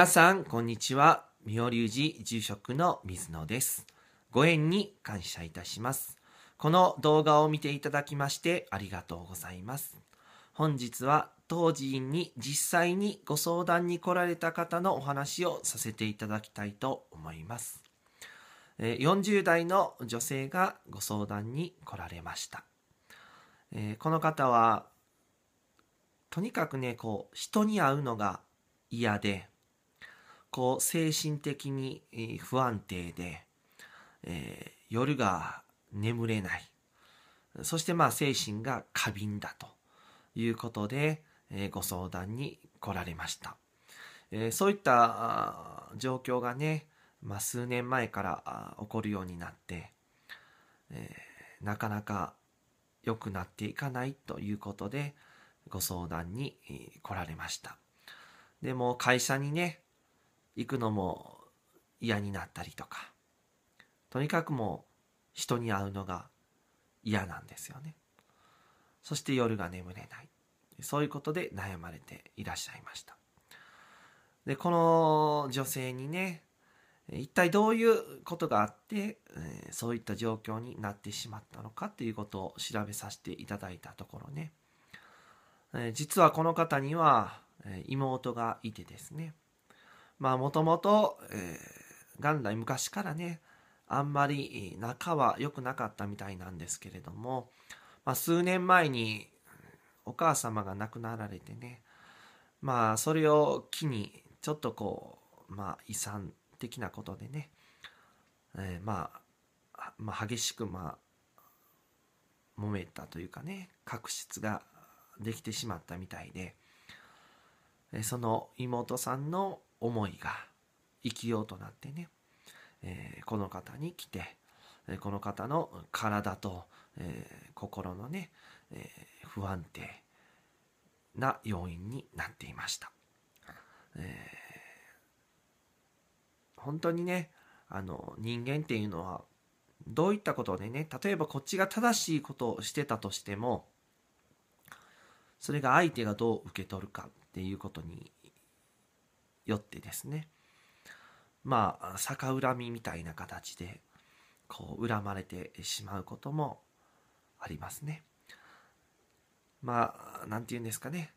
皆さん、こんにちは。妙隆寺住職の水野です。ご縁に感謝いたします。この動画を見ていただきましてありがとうございます。本日は当寺院に実際にご相談に来られた方のお話をさせていただきたいと思います。40代の女性がご相談に来られました。この方はとにかくねこう人に会うのが嫌でこう精神的に不安定で、えー夜が眠れない。そしてまあ精神が過敏だということで、えーご相談に来られました、えーそういった状況がね、まあ、数年前から起こるようになって、えーなかなか良くなっていかないということでご相談に来られました。でも会社にね行くのも嫌になったりとか。とにかくもう人に会うのが嫌なんですよね。そして夜が眠れない。そういうことで悩まれていらっしゃいました。でこの女性にね一体どういうことがあって、そういった状況になってしまったのかっていうことを調べさせていただいたところね、え実はこの方には、妹がいてですね。まあもともと元来昔からねあんまり仲は良くなかったみたいなんですけれども、まあ、数年前にお母様が亡くなられてねまあそれを機にちょっとこうまあ遺産的なことでね、えーまあまあ激しくまあ揉めたというかね確執ができてしまったみたいでえその妹さんの思いが生きようとなってね、えーこの方に来てえこの方の体と、えー心のね、えー不安定な要因になっていました、えー本当にねあの人間っていうのはどういったことでね例えばこっちが正しいことをしてたとしてもそれが相手がどう受け取るかっていうことによってですねまあ逆恨みみたいな形でこう恨まれてしまうこともありますね。まあなんて言うんですかね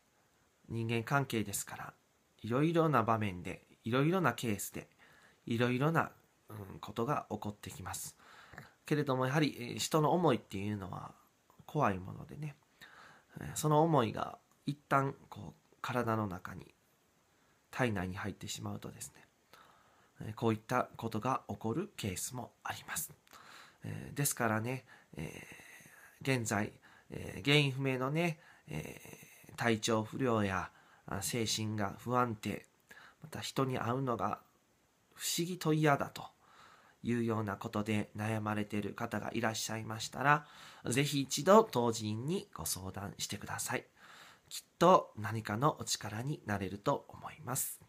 人間関係ですからいろいろな場面でいろいろなケースでいろいろな、うんことが起こってきます。けれどもやはり人の思いっていうのは怖いものでねその思いが一旦こう体の中に体内に入ってしまうとですねえこういったことが起こるケースもあります。えーですからね、えー現在、えー原因不明のね、えー体調不良やあ精神が不安定また人に会うのが不思議と嫌だというようなことで悩まれている方がいらっしゃいましたらぜひ一度当人にご相談してくださいきっと何かのお力になれると思います。